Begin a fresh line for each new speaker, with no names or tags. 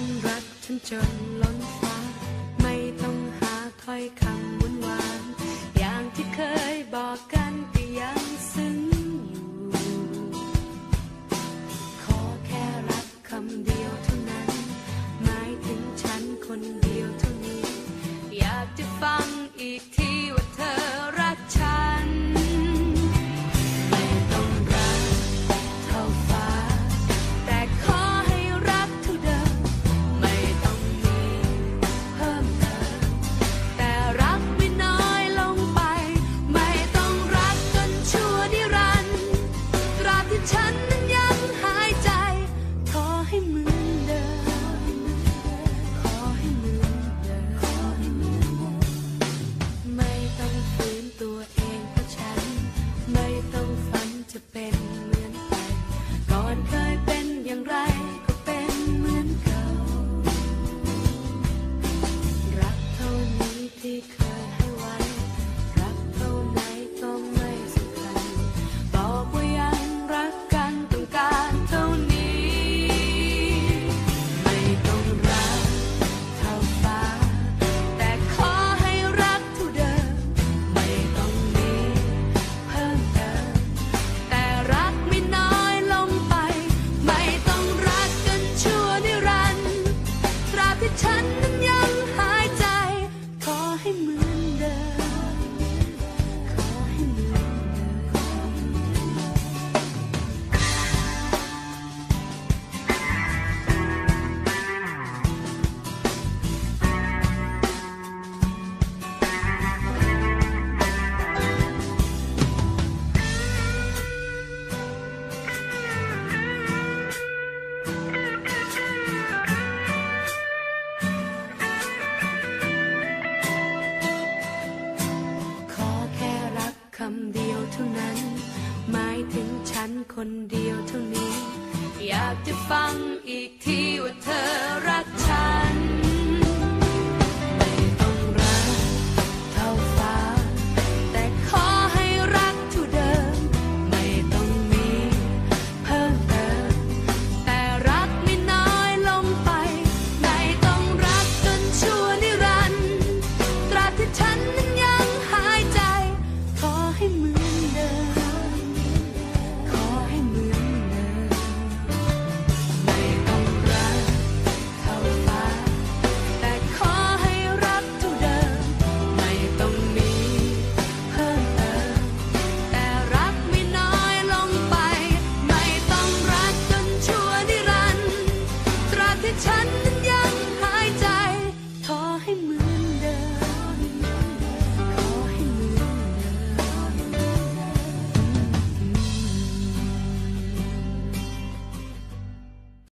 องรักฉันจนล้นฟ้า ไม่ต้องหาถ้อยคำหวานวานอย่างที่เคยบอกกันก็ยังซึ้งอยู่ ขอแค่รักคำเดียวเท่านั้น หมายถึงฉันคนเดียวเท่านี้ อยากจะฟัง คนเดียวเท่านี้ อยากจะฟังอีกทีว่าเธอ